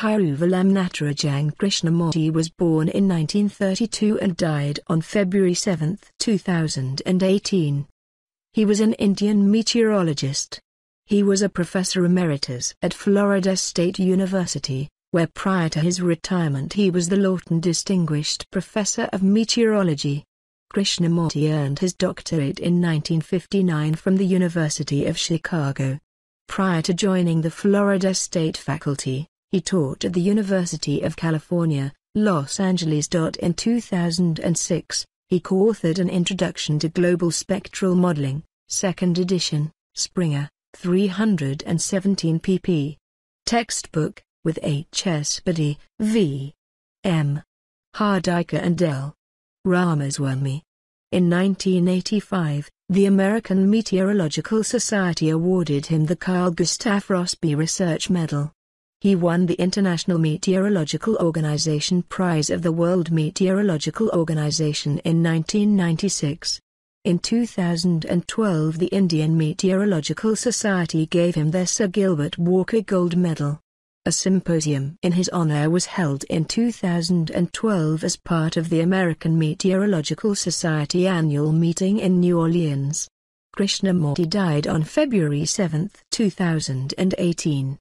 Tiruvalam Natarajan Krishnamurti was born in 1932 and died on February 7, 2018. He was an Indian meteorologist. He was a professor emeritus at Florida State University, where prior to his retirement he was the Lawton Distinguished Professor of Meteorology. Krishnamurti earned his doctorate in 1959 from the University of Chicago. Prior to joining the Florida State faculty, he taught at the University of California, Los Angeles. In 2006, he co-authored an Introduction to Global Spectral Modeling, second edition, Springer, 317 pp. Textbook, with H. S. Bedi, V. M. Hardiker and L. Ramaswamy. In 1985, the American Meteorological Society awarded him the Carl Gustav Rossby Research Medal. He won the International Meteorological Organization Prize of the World Meteorological Organization in 1996. In 2012 the Indian Meteorological Society gave him their Sir Gilbert Walker Gold Medal. A symposium in his honor was held in 2012 as part of the American Meteorological Society annual meeting in New Orleans. Krishnamurti died on February 7, 2018.